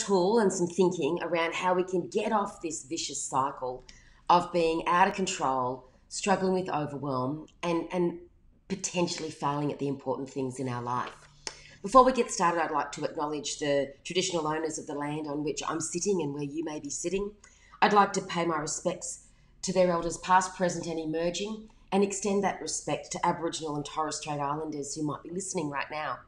tool and some thinking around how we can get off this vicious cycle of being out of control, struggling with overwhelm, and, and potentially failing at the important things in our life. Before we get started, I'd like to acknowledge the traditional owners of the land on which I'm sitting and where you may be sitting. I'd like to pay my respects to their elders, past, present, and emerging, and extend that respect to Aboriginal and Torres Strait Islanders who might be listening right now.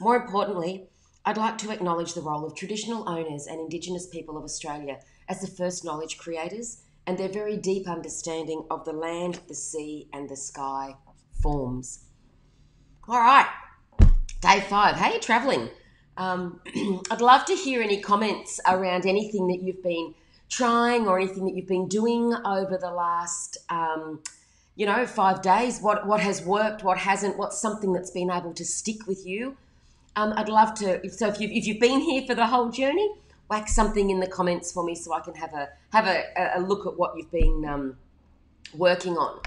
More importantly, I'd like to acknowledge the role of traditional owners and Indigenous people of Australia as the first knowledge creators and their very deep understanding of the land, the sea, and the sky forms. All right, day five. How are you travelling? Um, I'd love to hear any comments around anything that you've been trying or anything that you've been doing over the last, um, you know, five days. What what has worked? What hasn't? What's something that's been able to stick with you? Um, I'd love to. So if you if you've been here for the whole journey, whack something in the comments for me so I can have a have a, a look at what you've been um, working on.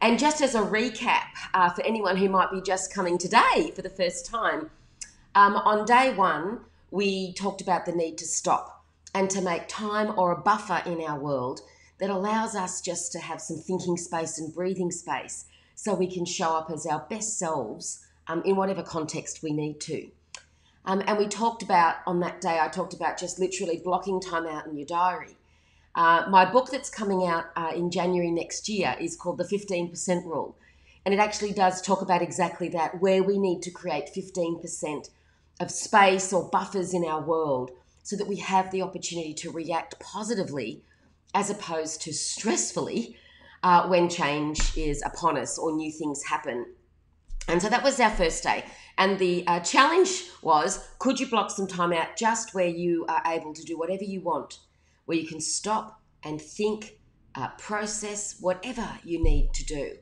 And just as a recap uh, for anyone who might be just coming today for the first time, um, on day one we talked about the need to stop and to make time or a buffer in our world that allows us just to have some thinking space and breathing space so we can show up as our best selves um, in whatever context we need to. Um, and we talked about on that day, I talked about just literally blocking time out in your diary. Uh, my book that's coming out uh, in January next year is called The 15% Rule. And it actually does talk about exactly that, where we need to create 15% of space or buffers in our world so that we have the opportunity to react positively as opposed to stressfully uh, when change is upon us or new things happen. And so that was our first day. And the uh, challenge was could you block some time out just where you are able to do whatever you want, where you can stop and think, uh, process whatever you need to do.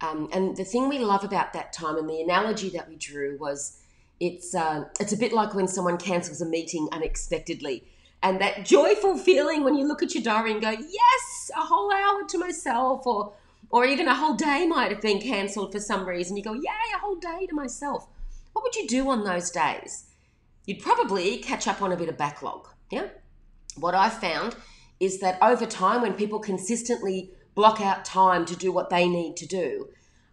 Um, and the thing we love about that time and the analogy that we drew was it's uh, it's a bit like when someone cancels a meeting unexpectedly and that joyful feeling when you look at your diary and go yes a whole hour to myself or or even a whole day might have been cancelled for some reason. You go yay a whole day to myself. What would you do on those days? You'd probably catch up on a bit of backlog yeah? What i found is that over time when people consistently block out time to do what they need to do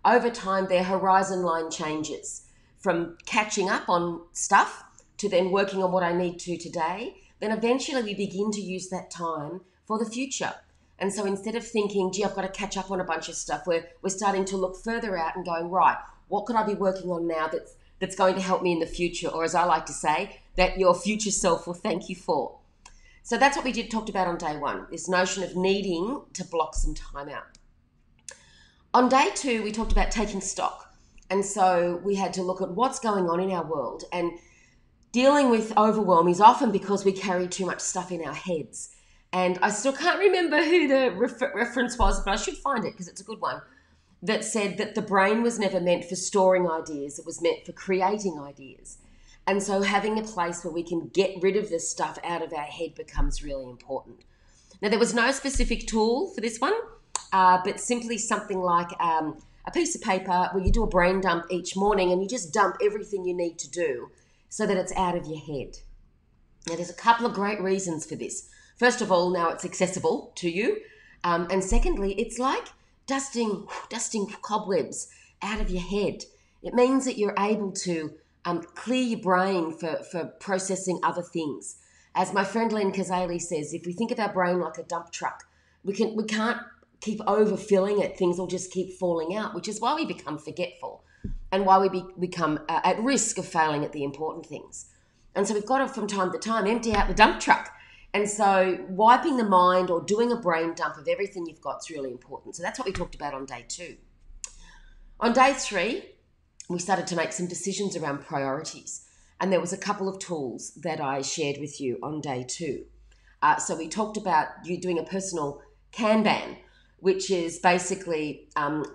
over time their horizon line changes. From catching up on stuff to then working on what I need to today, then eventually we begin to use that time for the future. And so instead of thinking, gee, I've got to catch up on a bunch of stuff, we're, we're starting to look further out and going, right, what could I be working on now that's, that's going to help me in the future? Or as I like to say, that your future self will thank you for. So that's what we did talked about on day one, this notion of needing to block some time out. On day two, we talked about taking stock. And so we had to look at what's going on in our world. And dealing with overwhelm is often because we carry too much stuff in our heads. And I still can't remember who the refer- reference was, but I should find it because it's a good one. That said that the brain was never meant for storing ideas, it was meant for creating ideas. And so having a place where we can get rid of this stuff out of our head becomes really important. Now, there was no specific tool for this one, uh, but simply something like um, a piece of paper where you do a brain dump each morning and you just dump everything you need to do so that it's out of your head. Now, there's a couple of great reasons for this. First of all, now it's accessible to you. Um, and secondly, it's like dusting, dusting cobwebs out of your head. It means that you're able to um, clear your brain for, for processing other things. As my friend Lynne Cazaly says, if we think of our brain like a dump truck, we, can, we can't keep overfilling it, things will just keep falling out, which is why we become forgetful and why we be, become uh, at risk of failing at the important things. And so we've got to, from time to time, empty out the dump truck. And so wiping the mind or doing a brain dump of everything you've got is really important. So that's what we talked about on day two. On day three, we started to make some decisions around priorities. And there was a couple of tools that I shared with you on day two. Uh, so we talked about you doing a personal Kanban, which is basically um,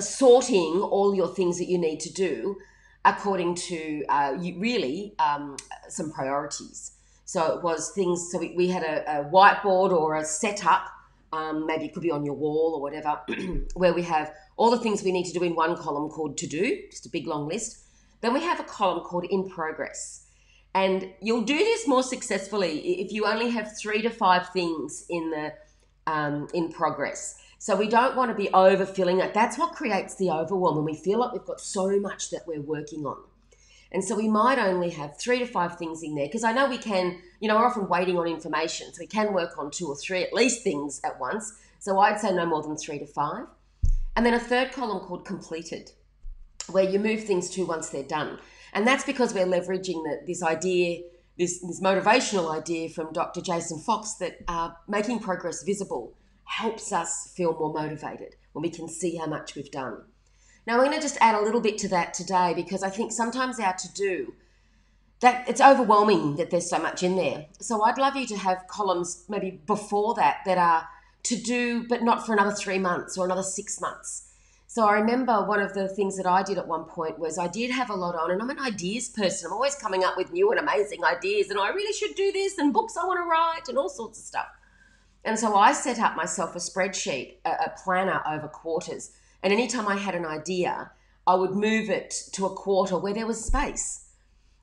sorting all your things that you need to do according to uh, really um, some priorities. So it was things. So we, we had a, a, whiteboard or a setup. Um, maybe it could be on your wall or whatever, where we have all the things we need to do in one column called to do, just a big long list. Then we have a column called in progress. And you'll do this more successfully if you only have three to five things in the um, in progress. So we don't want to be overfilling it. That's what creates the overwhelm when we feel like we've got so much that we're working on. And so we might only have three to five things in there because I know we can, you know, we're often waiting on information. So we can work on two or three, at least things at once. So I'd say no more than three to five. And then a third column called completed, where you move things to once they're done. And that's because we're leveraging the, this idea, this, this motivational idea from Dr. Jason Fox that uh, making progress visible helps us feel more motivated when we can see how much we've done. Now, I'm going to just add a little bit to that today because I think sometimes our to do that it's overwhelming that there's so much in there. So I'd love you to have columns maybe before that that are to do, but not for another three months or another six months. So I remember one of the things that I did at one point was I did have a lot on, and I'm an ideas person. I'm always coming up with new and amazing ideas, and I really should do this, and books I want to write, and all sorts of stuff. And so I set up myself a spreadsheet, a, a planner over quarters. And anytime I had an idea, I would move it to a quarter where there was space.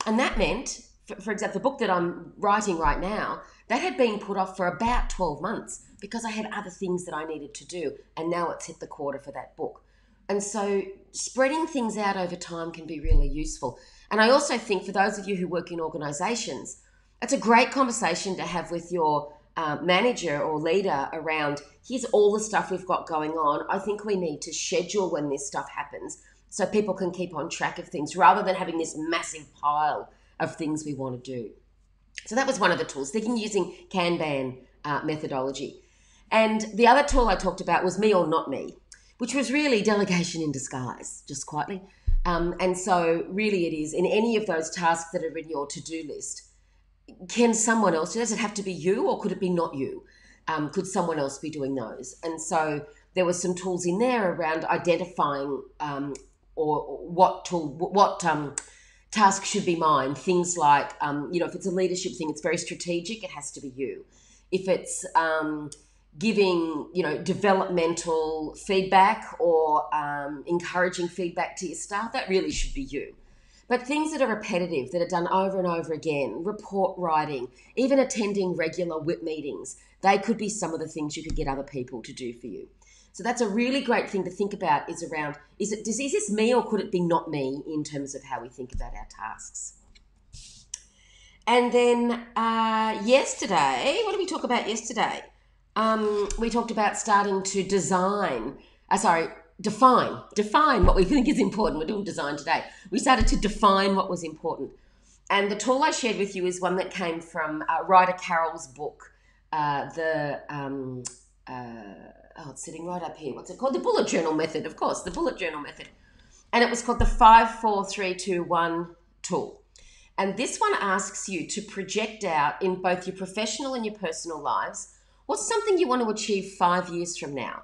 And that meant, for, for example, the book that I'm writing right now, that had been put off for about 12 months because I had other things that I needed to do. And now it's hit the quarter for that book. And so spreading things out over time can be really useful. And I also think for those of you who work in organizations, it's a great conversation to have with your uh, manager or leader around here's all the stuff we've got going on. I think we need to schedule when this stuff happens so people can keep on track of things rather than having this massive pile of things we want to do. So that was one of the tools, thinking using Kanban uh, methodology. And the other tool I talked about was me or not me, which was really delegation in disguise, just quietly. Um, and so, really, it is in any of those tasks that are in your to do list can someone else, does it have to be you or could it be not you? Um, could someone else be doing those? And so there were some tools in there around identifying um, or, what tool, what um, task should be mine. Things like, um, you know, if it's a leadership thing, it's very strategic, it has to be you. If it's um, giving, you know, developmental feedback or um, encouraging feedback to your staff, that really should be you. But things that are repetitive, that are done over and over again, report writing, even attending regular WIP meetings, they could be some of the things you could get other people to do for you. So that's a really great thing to think about is around is it is this me or could it be not me in terms of how we think about our tasks? And then uh, yesterday, what did we talk about yesterday? Um, we talked about starting to design, uh, sorry, define, define what we think is important. We're doing design today. We started to define what was important. And the tool I shared with you is one that came from uh, Ryder Carroll's book, uh, the um, uh, oh, it's sitting right up here. What's it called? The bullet journal method, of course, the bullet journal method. And it was called the five, four, three, two, one tool. And this one asks you to project out in both your professional and your personal lives what's something you want to achieve five years from now.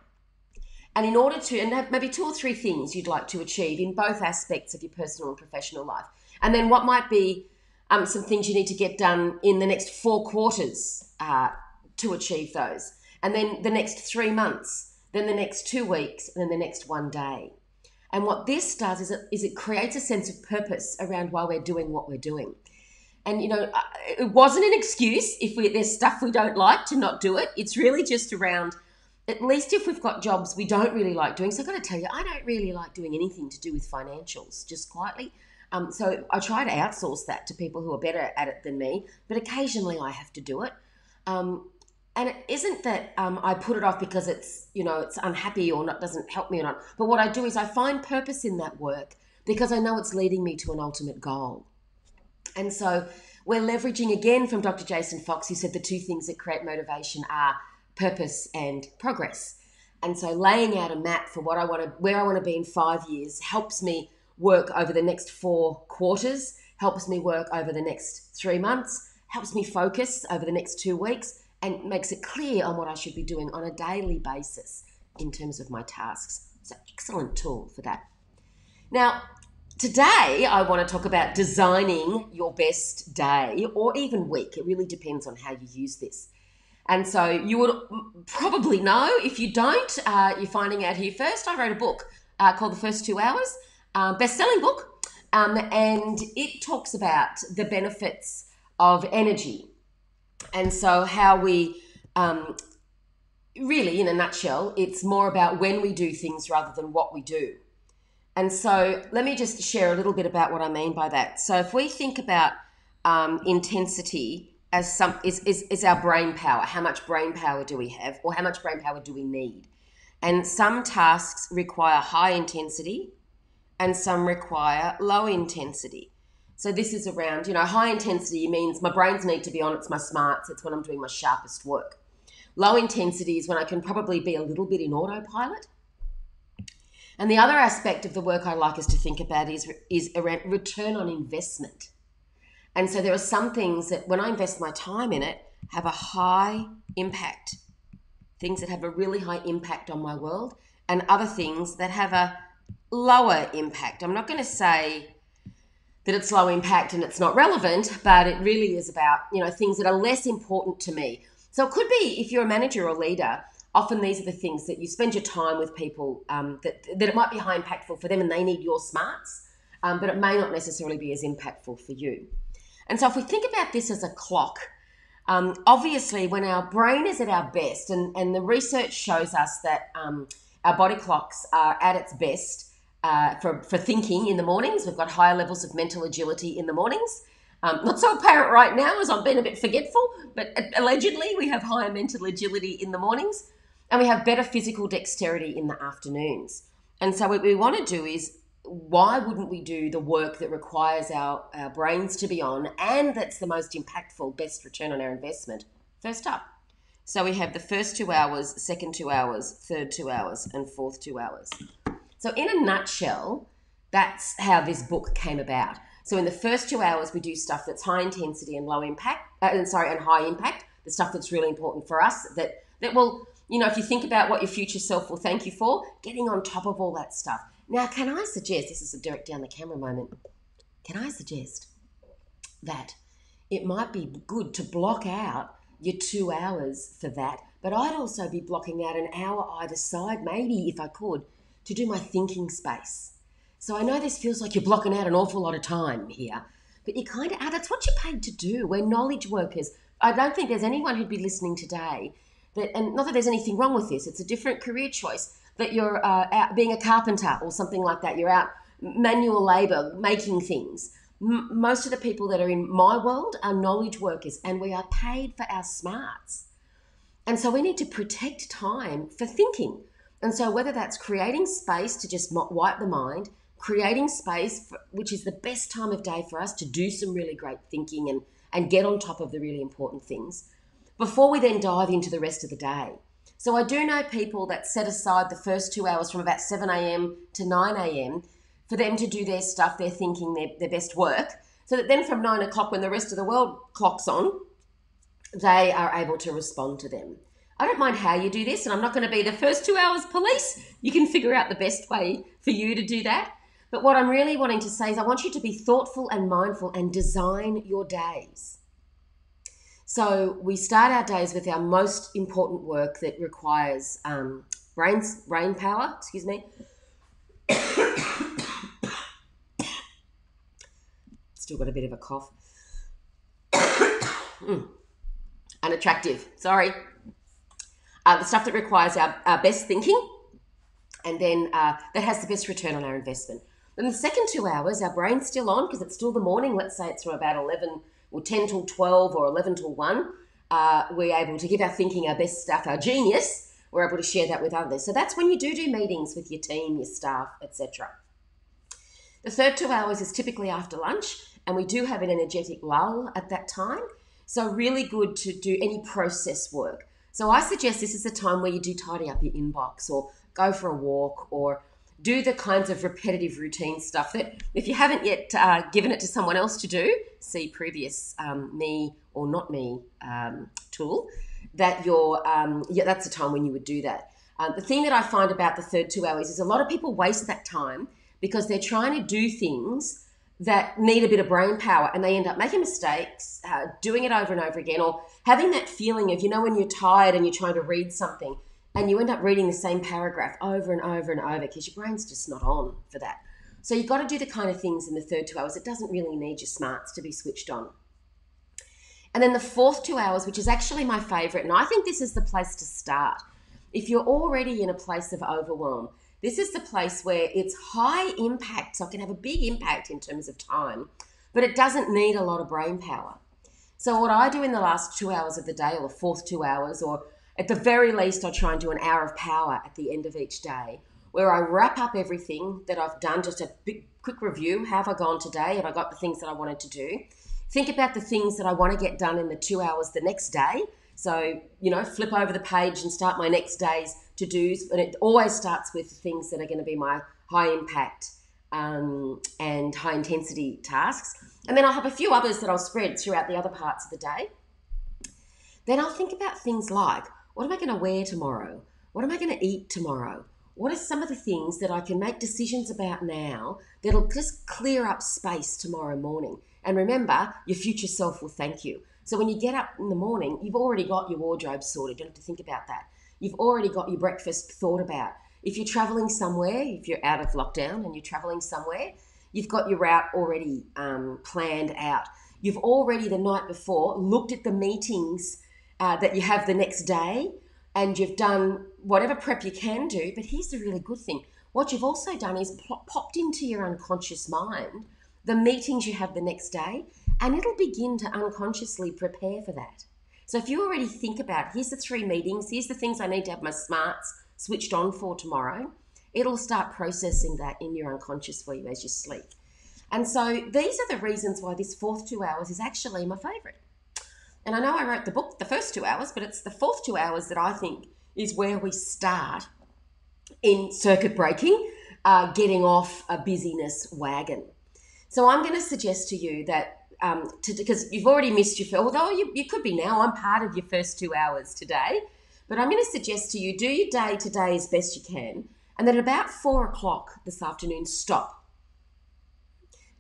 And in order to, and maybe two or three things you'd like to achieve in both aspects of your personal and professional life. And then what might be um, some things you need to get done in the next four quarters uh, to achieve those. And then the next three months, then the next two weeks, and then the next one day. And what this does is it, is it creates a sense of purpose around why we're doing what we're doing. And you know, uh, it wasn't an excuse if we, there's stuff we don't like to not do it. It's really just around at least if we've got jobs we don't really like doing. So I've got to tell you, I don't really like doing anything to do with financials, just quietly. Um, so I try to outsource that to people who are better at it than me, but occasionally I have to do it. Um, and it isn't that um, I put it off because it's you know it's unhappy or not doesn't help me or not. But what I do is I find purpose in that work because I know it's leading me to an ultimate goal. And so we're leveraging again from Dr. Jason Fox, who said the two things that create motivation are purpose and progress. And so laying out a map for what I want to where I want to be in 5 years helps me work over the next 4 quarters, helps me work over the next 3 months, helps me focus over the next 2 weeks and makes it clear on what I should be doing on a daily basis in terms of my tasks. It's an excellent tool for that. Now, today I want to talk about designing your best day or even week. It really depends on how you use this. And so you would probably know. If you don't, uh, you're finding out here first. I wrote a book uh, called The First Two Hours, uh, best selling book. Um, and it talks about the benefits of energy. And so, how we um, really, in a nutshell, it's more about when we do things rather than what we do. And so, let me just share a little bit about what I mean by that. So, if we think about um, intensity as some is, is, is our brain power, how much brain power do we have, or how much brain power do we need? And some tasks require high intensity, and some require low intensity. So this is around, you know, high intensity means my brains need to be on, it's my smarts, it's when I'm doing my sharpest work. Low intensity is when I can probably be a little bit in autopilot and the other aspect of the work I like us to think about is, is around return on investment. And so there are some things that when I invest my time in it have a high impact, things that have a really high impact on my world, and other things that have a lower impact. I'm not going to say that it's low impact and it's not relevant, but it really is about, you know, things that are less important to me. So it could be if you're a manager or leader, often these are the things that you spend your time with people um, that, that it might be high impactful for them and they need your smarts, um, but it may not necessarily be as impactful for you. And so if we think about this as a clock, um, obviously when our brain is at our best, and, and the research shows us that um, our body clocks are at its best uh, for, for thinking in the mornings, we've got higher levels of mental agility in the mornings. Um, not so apparent right now as I've been a bit forgetful, but allegedly we have higher mental agility in the mornings and we have better physical dexterity in the afternoons. And so, what we want to do is why wouldn't we do the work that requires our, our brains to be on and that's the most impactful, best return on our investment first up? So, we have the first two hours, second two hours, third two hours, and fourth two hours. So, in a nutshell, that's how this book came about. So, in the first two hours, we do stuff that's high intensity and low impact, uh, sorry, and high impact, the stuff that's really important for us that, that will you know, if you think about what your future self will thank you for, getting on top of all that stuff. Now, can I suggest this is a direct down the camera moment? Can I suggest that it might be good to block out your two hours for that, but I'd also be blocking out an hour either side, maybe if I could, to do my thinking space. So I know this feels like you're blocking out an awful lot of time here, but you kind of, ah, that's what you're paid to do. We're knowledge workers. I don't think there's anyone who'd be listening today that, and not that there's anything wrong with this, it's a different career choice. That you're uh, out being a carpenter or something like that, you're out manual labor making things. M- most of the people that are in my world are knowledge workers, and we are paid for our smarts. And so we need to protect time for thinking. And so, whether that's creating space to just wipe the mind, creating space, for, which is the best time of day for us to do some really great thinking and, and get on top of the really important things, before we then dive into the rest of the day. So I do know people that set aside the first two hours from about 7 a.m. to 9 a.m. for them to do their stuff, their thinking, their, their best work, so that then from 9 o'clock, when the rest of the world clocks on, they are able to respond to them. I don't mind how you do this, and I'm not going to be the first two hours police. You can figure out the best way for you to do that. But what I'm really wanting to say is, I want you to be thoughtful and mindful and design your days. So we start our days with our most important work that requires um, brains, brain power. Excuse me. Still got a bit of a cough. Unattractive. Sorry. Uh, the stuff that requires our, our best thinking, and then uh, that has the best return on our investment. Then the second two hours, our brain's still on because it's still the morning. Let's say it's from about 11 or 10 till 12 or 11 till 1, uh, we're able to give our thinking our best stuff, our genius, we're able to share that with others. So that's when you do do meetings with your team, your staff, etc. The third two hours is typically after lunch, and we do have an energetic lull at that time. So, really good to do any process work. So, I suggest this is the time where you do tidy up your inbox or go for a walk or do the kinds of repetitive routine stuff that if you haven't yet uh, given it to someone else to do see previous um, me or not me um, tool that you're um, yeah that's the time when you would do that. Uh, the thing that i find about the third two hours is a lot of people waste that time because they're trying to do things that need a bit of brain power and they end up making mistakes uh, doing it over and over again or having that feeling of you know when you're tired and you're trying to read something and you end up reading the same paragraph over and over and over because your brain's just not on for that. So you've got to do the kind of things in the third two hours. It doesn't really need your smarts to be switched on. And then the fourth two hours, which is actually my favorite, and I think this is the place to start. If you're already in a place of overwhelm, this is the place where it's high impact, so it can have a big impact in terms of time, but it doesn't need a lot of brain power. So, what I do in the last two hours of the day, or the fourth two hours, or at the very least, I try and do an hour of power at the end of each day, where I wrap up everything that I've done, just a big, quick review. How have I gone today? Have I got the things that I wanted to do? Think about the things that I want to get done in the two hours the next day. So, you know, flip over the page and start my next day's to dos. And it always starts with the things that are going to be my high impact um, and high intensity tasks. And then I'll have a few others that I'll spread throughout the other parts of the day. Then I'll think about things like what am I going to wear tomorrow? What am I going to eat tomorrow? What are some of the things that I can make decisions about now that'll just clear up space tomorrow morning? And remember, your future self will thank you. So when you get up in the morning, you've already got your wardrobe sorted. You don't have to think about that. You've already got your breakfast thought about. If you're traveling somewhere, if you're out of lockdown and you're traveling somewhere, you've got your route already um, planned out. You've already the night before looked at the meetings uh, that you have the next day and you've done whatever prep you can do. But here's the really good thing what you've also done is popped into your unconscious mind the meetings you have the next day, and it'll begin to unconsciously prepare for that. So if you already think about here's the three meetings, here's the things I need to have my smarts switched on for tomorrow, it'll start processing that in your unconscious for you as you sleep. And so these are the reasons why this fourth two hours is actually my favorite. And I know I wrote the book the first two hours, but it's the fourth two hours that I think is where we start in circuit breaking, uh, getting off a busyness wagon. So I'm going to suggest to you that um, because you've already missed your although you, you could be now I'm part of your first two hours today, but I'm going to suggest to you do your day today as best you can, and then at about four o'clock this afternoon, stop.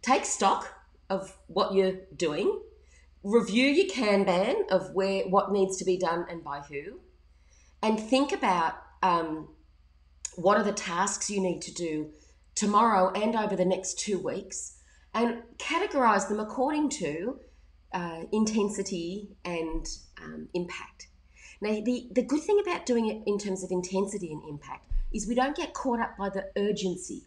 Take stock of what you're doing review your Kanban of where what needs to be done and by who, and think about um, what are the tasks you need to do tomorrow and over the next two weeks, and categorize them according to uh, intensity and um, impact. Now, the, the good thing about doing it in terms of intensity and impact is we don't get caught up by the urgency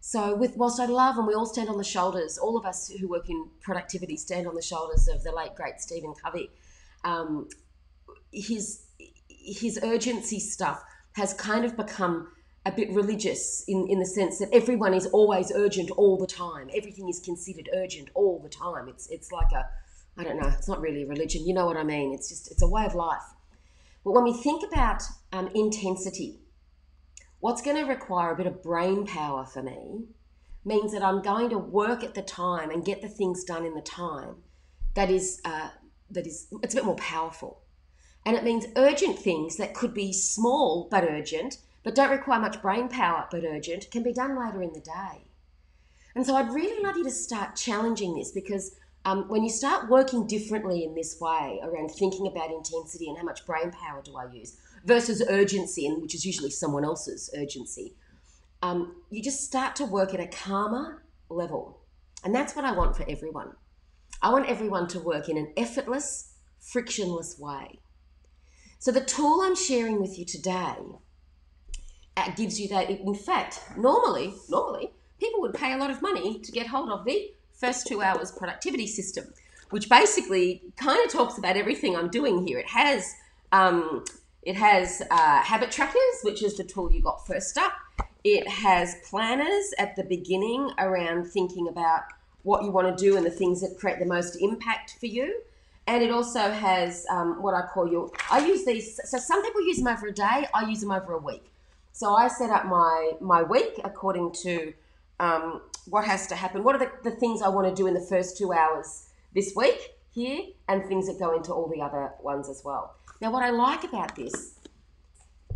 so, with whilst I love, and we all stand on the shoulders, all of us who work in productivity stand on the shoulders of the late great Stephen Covey. Um, his his urgency stuff has kind of become a bit religious in, in the sense that everyone is always urgent all the time. Everything is considered urgent all the time. It's it's like a I don't know. It's not really a religion. You know what I mean? It's just it's a way of life. But when we think about um, intensity what's going to require a bit of brain power for me means that I'm going to work at the time and get the things done in the time that is uh, that is it's a bit more powerful. And it means urgent things that could be small but urgent, but don't require much brain power but urgent, can be done later in the day. And so I'd really love you to start challenging this because um, when you start working differently in this way around thinking about intensity and how much brain power do I use, versus urgency, and which is usually someone else's urgency, um, you just start to work at a calmer level. And that's what I want for everyone. I want everyone to work in an effortless, frictionless way. So the tool I'm sharing with you today uh, gives you that. In fact, normally, normally people would pay a lot of money to get hold of the first two hours productivity system, which basically kind of talks about everything I'm doing here. It has um, it has uh, habit trackers, which is the tool you got first up. It has planners at the beginning around thinking about what you want to do and the things that create the most impact for you. And it also has um, what I call your. I use these. So some people use them over a day. I use them over a week. So I set up my my week according to um, what has to happen. What are the, the things I want to do in the first two hours this week here, and things that go into all the other ones as well. Now, what I like about this,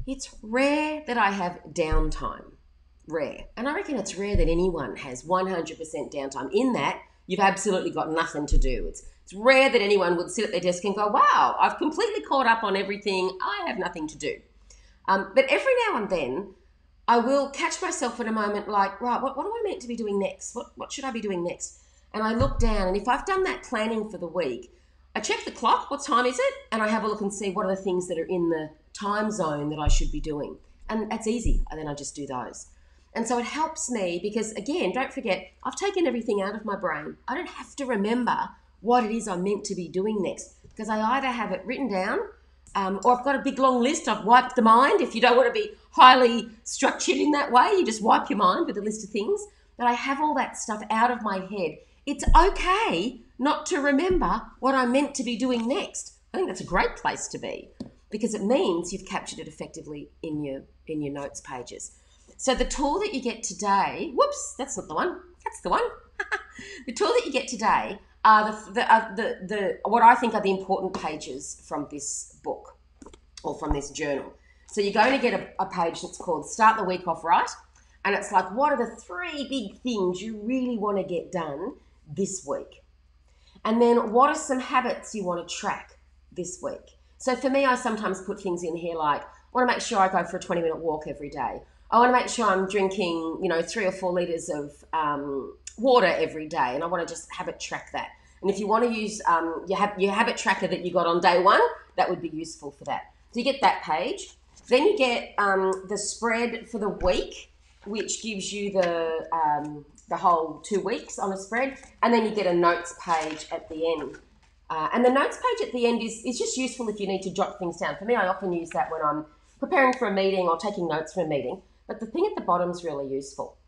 it's rare that I have downtime. Rare. And I reckon it's rare that anyone has 100% downtime. In that, you've absolutely got nothing to do. It's, it's rare that anyone would sit at their desk and go, wow, I've completely caught up on everything. I have nothing to do. Um, but every now and then, I will catch myself in a moment like, right, what, what am I meant to be doing next? What, what should I be doing next? And I look down, and if I've done that planning for the week, I check the clock, what time is it? And I have a look and see what are the things that are in the time zone that I should be doing. And that's easy. And then I just do those. And so it helps me because, again, don't forget, I've taken everything out of my brain. I don't have to remember what it is I'm meant to be doing next because I either have it written down um, or I've got a big long list. I've wiped the mind. If you don't want to be highly structured in that way, you just wipe your mind with a list of things. But I have all that stuff out of my head. It's okay not to remember what I'm meant to be doing next. I think that's a great place to be because it means you've captured it effectively in your in your notes pages. So the tool that you get today, whoops, that's not the one. That's the one. the tool that you get today are the, the, uh, the, the what I think are the important pages from this book or from this journal. So you're going to get a, a page that's called Start the Week Off Right. And it's like, what are the three big things you really want to get done this week? And then what are some habits you want to track this week? So for me, I sometimes put things in here like, I want to make sure I go for a 20 minute walk every day. I want to make sure I'm drinking, you know, three or four liters of um, water every day, and I want to just habit track that. And if you want to use um, your, your habit tracker that you got on day one, that would be useful for that. So you get that page. Then you get um, the spread for the week, which gives you the um, the whole two weeks on a spread, and then you get a notes page at the end. Uh, and the notes page at the end is, is just useful if you need to jot things down. For me, I often use that when I'm preparing for a meeting or taking notes for a meeting. But the thing at the bottom is really useful.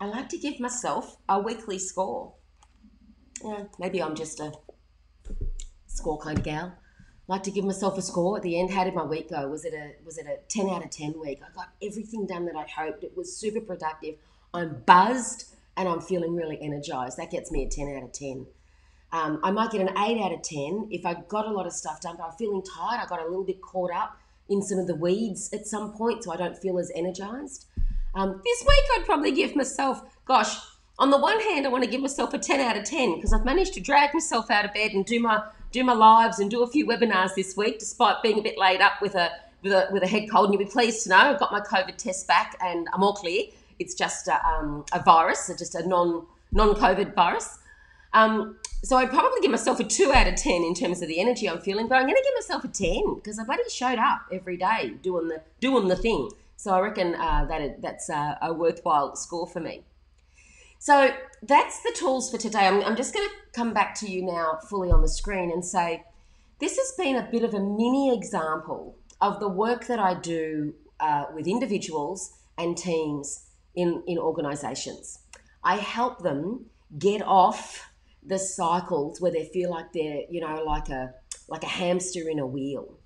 I like to give myself a weekly score. Yeah, maybe I'm just a score kind of gal. I like to give myself a score at the end. How did my week go? Was it a was it a ten out of ten week? I got everything done that I hoped. It was super productive. I'm buzzed and I'm feeling really energized. That gets me a ten out of ten. Um, I might get an eight out of ten if I got a lot of stuff done, but I'm feeling tired. I got a little bit caught up in some of the weeds at some point, so I don't feel as energized. Um, this week, I'd probably give myself, gosh, on the one hand, I want to give myself a 10 out of 10 because I've managed to drag myself out of bed and do my do my lives and do a few webinars this week, despite being a bit laid up with a with a, with a head cold. And you'll be pleased to know I've got my COVID test back and I'm all clear. It's just a, um, a virus, just a non non COVID virus. Um, so I'd probably give myself a two out of ten in terms of the energy I'm feeling, but I'm going to give myself a ten because I bloody showed up every day doing the doing the thing. So I reckon uh, that that's a, a, worthwhile score for me. So that's the tools for today. I'm, I'm just going to come back to you now fully on the screen and say this has been a bit of a mini example of the work that I do uh, with individuals and teams in in organisations. I help them get off the cycles where they feel like they're, you know, like a like a hamster in a wheel.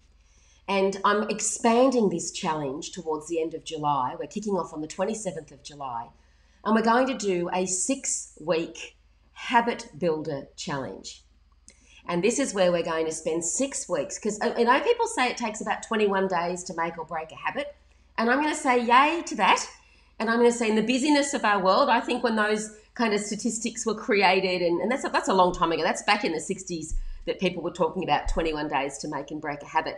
And I'm expanding this challenge towards the end of July. We're kicking off on the 27th of July. And we're going to do a six week habit builder challenge. And this is where we're going to spend six weeks because I uh, know people say it takes about 21 days to make or break a habit. And I'm going to say yay to that. And I'm going to say, in the busyness of our world, I think when those kind of statistics were created, and, and that's, a, that's a long time ago, that's back in the 60s that people were talking about 21 days to make and break a habit.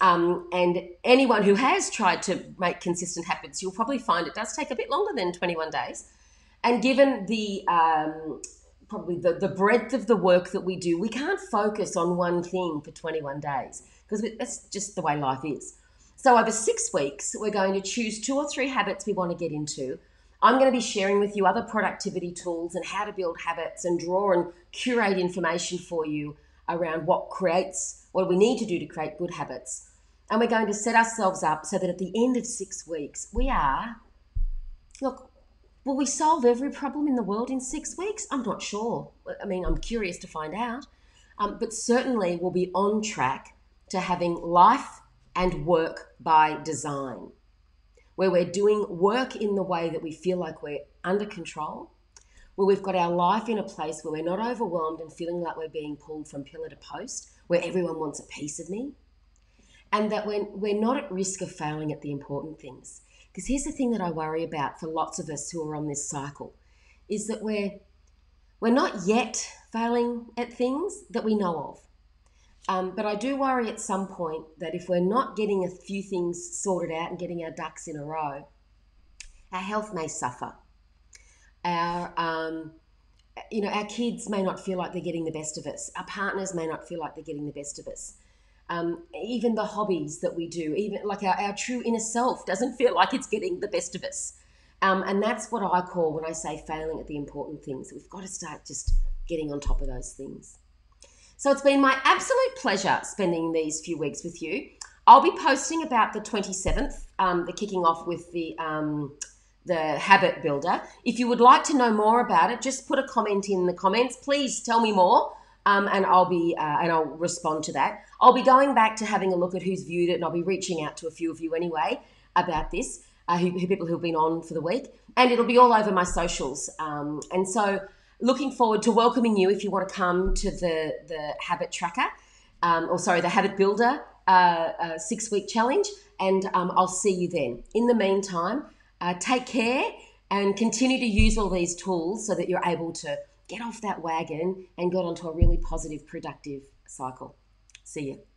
Um, and anyone who has tried to make consistent habits, you'll probably find it does take a bit longer than 21 days. And given the um, probably the, the breadth of the work that we do, we can't focus on one thing for 21 days because that's just the way life is. So, over six weeks, we're going to choose two or three habits we want to get into. I'm going to be sharing with you other productivity tools and how to build habits and draw and curate information for you around what creates, what we need to do to create good habits. And we're going to set ourselves up so that at the end of six weeks, we are, look, will we solve every problem in the world in six weeks? I'm not sure. I mean, I'm curious to find out. Um, but certainly we'll be on track to having life and work by design, where we're doing work in the way that we feel like we're under control, where we've got our life in a place where we're not overwhelmed and feeling like we're being pulled from pillar to post, where everyone wants a piece of me, and that we're, we're not at risk of failing at the important things. Because here's the thing that I worry about for lots of us who are on this cycle is that we're we're not yet failing at things that we know of. Um, but I do worry at some point that if we're not getting a few things sorted out and getting our ducks in a row, our health may suffer. Our um, you know, our kids may not feel like they're getting the best of us. Our partners may not feel like they're getting the best of us. Um, even the hobbies that we do, even like our, our true inner self doesn't feel like it's getting the best of us. Um, and that's what I call when I say failing at the important things. We've got to start just getting on top of those things. So it's been my absolute pleasure spending these few weeks with you. I'll be posting about the 27th, um, the kicking off with the um, the habit builder. If you would like to know more about it, just put a comment in the comments. Please tell me more, um, and I'll be uh, and I'll respond to that. I'll be going back to having a look at who's viewed it, and I'll be reaching out to a few of you anyway about this. Uh, who, who, people who've been on for the week, and it'll be all over my socials. Um, and so, looking forward to welcoming you if you want to come to the the habit tracker, um, or sorry, the habit builder uh, uh, six week challenge, and um, I'll see you then. In the meantime, uh, take care and continue to use all these tools so that you're able to get off that wagon and get onto a really positive, productive cycle. See you.